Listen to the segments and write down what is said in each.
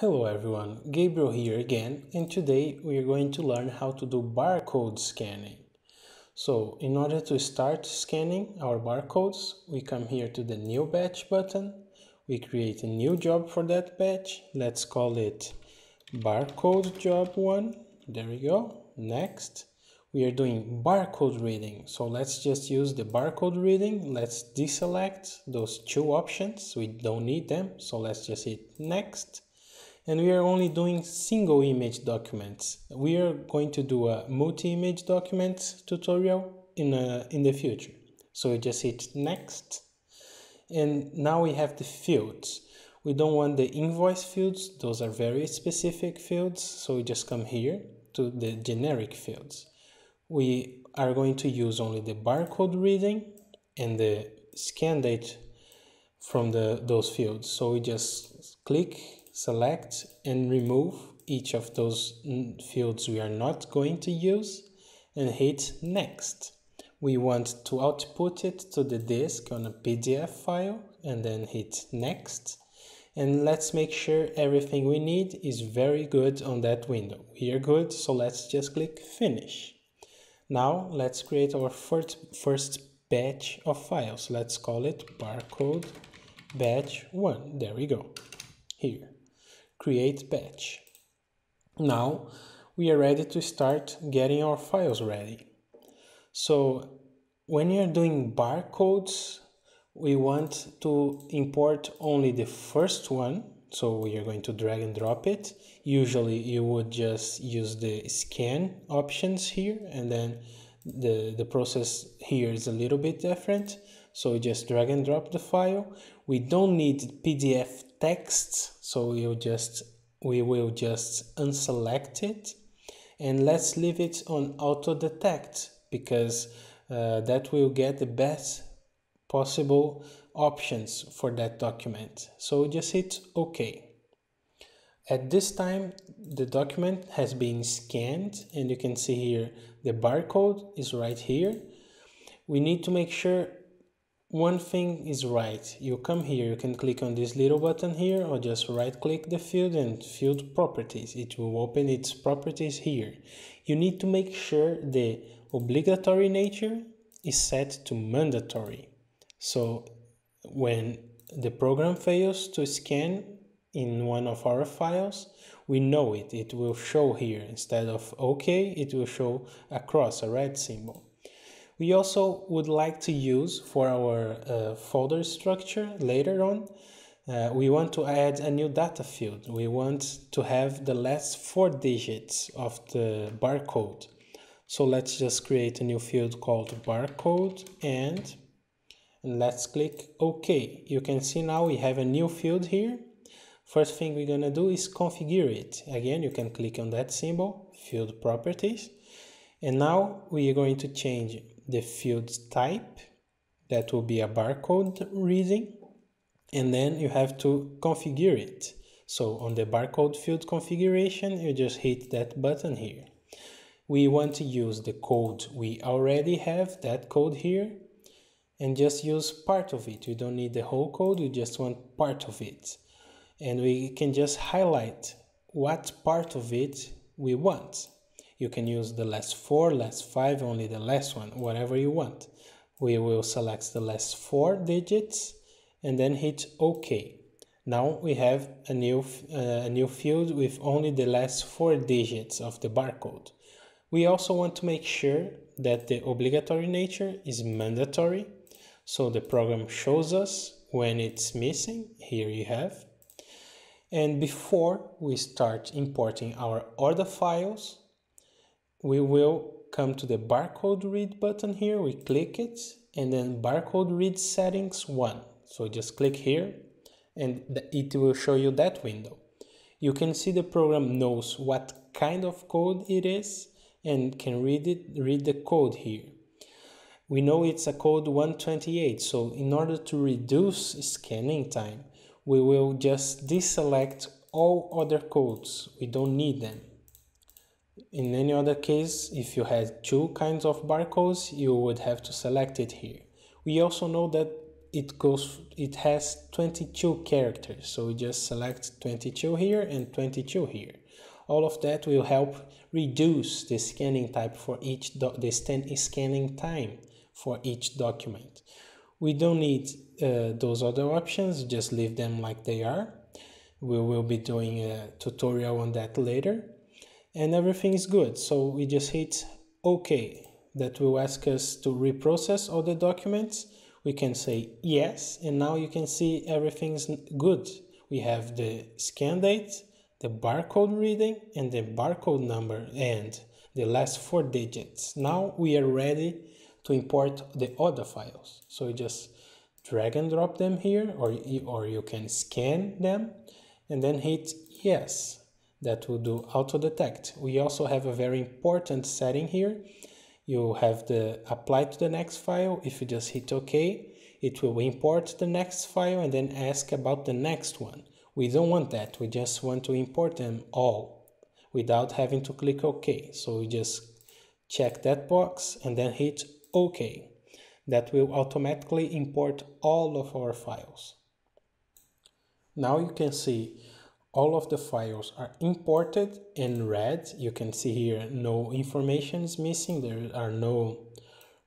Hello everyone, Gabriel here again and today we are going to learn how to do barcode scanning. So in order to start scanning our barcodes, we come here to the new batch button, we create a new job for that batch, let's call it barcode job 1, there we go, next. We are doing barcode reading, so let's just use the barcode reading, let's deselect those two options, we don't need them, so let's just hit next and we are only doing single image documents. We are going to do a multi-image documents tutorial in, a, in the future. So we just hit next and now we have the fields. We don't want the invoice fields, those are very specific fields, so we just come here to the generic fields. We are going to use only the barcode reading and the scan date from the those fields. So we just click select and remove each of those fields we are not going to use and hit next. We want to output it to the disk on a PDF file and then hit next. And let's make sure everything we need is very good on that window. We are good, so let's just click finish. Now let's create our first, first batch of files. Let's call it barcode batch 1. There we go. Here create batch. Now we are ready to start getting our files ready. So when you're doing barcodes, we want to import only the first one. So we are going to drag and drop it. Usually you would just use the scan options here and then the, the process here is a little bit different. So we just drag and drop the file. We don't need PDF text, so we'll just we will just unselect it and let's leave it on auto detect because uh, that will get the best possible options for that document. So just hit OK. At this time, the document has been scanned and you can see here the barcode is right here. We need to make sure one thing is right. You come here, you can click on this little button here or just right click the field and field properties. It will open its properties here. You need to make sure the obligatory nature is set to mandatory. So when the program fails to scan in one of our files, we know it. It will show here. Instead of OK, it will show a cross, a red symbol. We also would like to use for our uh, folder structure later on, uh, we want to add a new data field. We want to have the last four digits of the barcode. So let's just create a new field called barcode and, and let's click OK. You can see now we have a new field here. First thing we're to do is configure it. Again, you can click on that symbol, field properties. And now we are going to change the field type. That will be a barcode reading. And then you have to configure it. So on the barcode field configuration you just hit that button here. We want to use the code we already have that code here and just use part of it. You don't need the whole code you just want part of it. And we can just highlight what part of it we want you can use the last four, last five, only the last one, whatever you want. We will select the last four digits and then hit OK. Now we have a new, uh, a new field with only the last four digits of the barcode. We also want to make sure that the obligatory nature is mandatory. So the program shows us when it's missing. Here you have. And before we start importing our order files, we will come to the barcode read button here. We click it and then barcode read settings 1 so just click here and it will show you that window. You can see the program knows what kind of code it is and can read it read the code here. We know it's a code 128 so in order to reduce scanning time we will just deselect all other codes. We don't need them in any other case, if you had two kinds of barcodes, you would have to select it here. We also know that it goes it has 22 characters so we just select 22 here and 22 here. All of that will help reduce the scanning type for each the scanning time for each document. We don't need uh, those other options just leave them like they are. We will be doing a tutorial on that later and everything is good. So we just hit ok. That will ask us to reprocess all the documents. We can say yes and now you can see everything's good. We have the scan date the barcode reading and the barcode number and the last four digits. Now we are ready to import the other files. So you just drag and drop them here or, or you can scan them and then hit yes that will do auto detect we also have a very important setting here you have the apply to the next file. If you just hit OK, it will import the next file and then ask about the next one. We don't want that. We just want to import them all without having to click OK. So we just check that box and then hit OK. That will automatically import all of our files. Now you can see all of the files are imported and read. You can see here no information is missing. There are no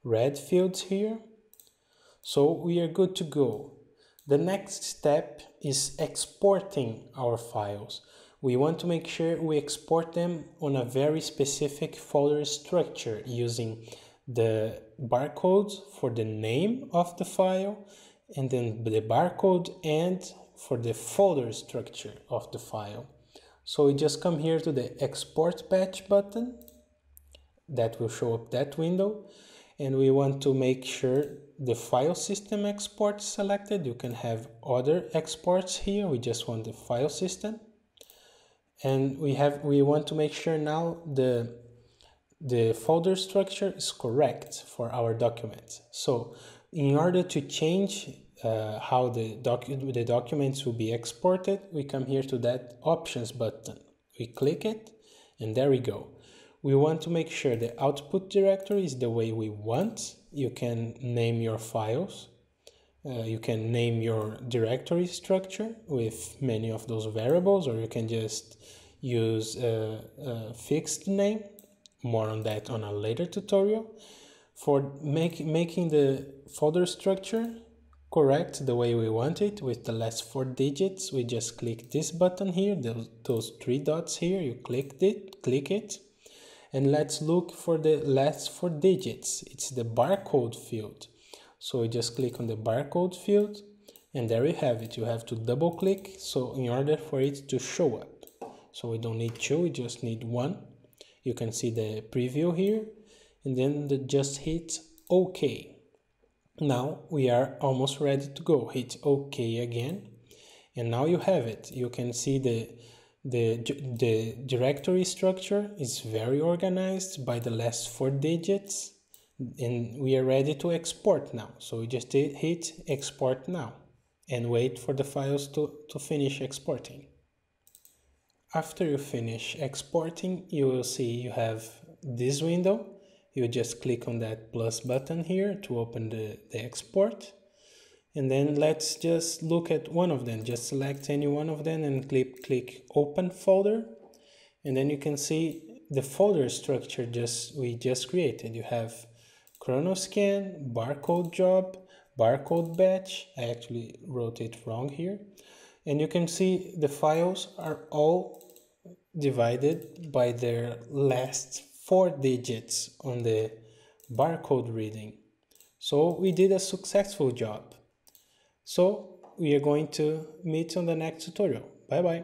red fields here. So we are good to go. The next step is exporting our files. We want to make sure we export them on a very specific folder structure using the barcode for the name of the file and then the barcode and for the folder structure of the file. So we just come here to the export batch button that will show up that window and we want to make sure the file system export selected. You can have other exports here. We just want the file system. And we have we want to make sure now the the folder structure is correct for our document. So in order to change uh, how the, docu the documents will be exported, we come here to that options button. We click it and there we go. We want to make sure the output directory is the way we want. You can name your files. Uh, you can name your directory structure with many of those variables or you can just use a, a fixed name. More on that on a later tutorial. For make, making the folder structure, correct the way we want it with the last four digits. We just click this button here those, those three dots here. You click it click it. And let's look for the last four digits. It's the barcode field. So we just click on the barcode field and there you have it. You have to double click so in order for it to show up. So we don't need two we just need one. You can see the preview here and then the just hit ok now we are almost ready to go. Hit OK again. And now you have it. You can see the, the, the directory structure is very organized by the last four digits. And we are ready to export now. So we just hit export now and wait for the files to, to finish exporting. After you finish exporting, you will see you have this window you just click on that plus button here to open the, the export. And then let's just look at one of them. Just select any one of them and click click open folder. And then you can see the folder structure just we just created. You have chronoscan barcode job barcode batch. I actually wrote it wrong here. And you can see the files are all divided by their last four digits on the barcode reading. So we did a successful job. So we are going to meet on the next tutorial. Bye bye.